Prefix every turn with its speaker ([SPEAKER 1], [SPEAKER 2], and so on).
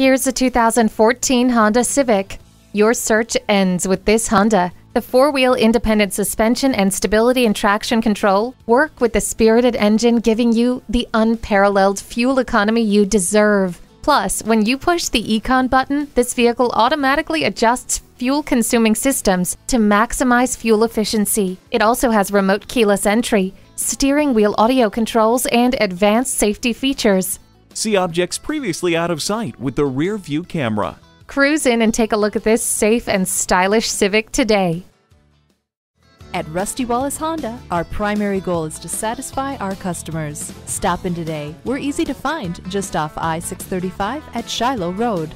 [SPEAKER 1] Here's a 2014 Honda Civic. Your search ends with this Honda. The four wheel independent suspension and stability and traction control work with the spirited engine, giving you the unparalleled fuel economy you deserve. Plus, when you push the Econ button, this vehicle automatically adjusts fuel consuming systems to maximize fuel efficiency. It also has remote keyless entry, steering wheel audio controls, and advanced safety features.
[SPEAKER 2] See objects previously out of sight with the rear view camera.
[SPEAKER 1] Cruise in and take a look at this safe and stylish Civic today.
[SPEAKER 3] At Rusty Wallis Honda, our primary goal is to satisfy our customers. Stop in today. We're easy to find just off I 635 at Shiloh Road.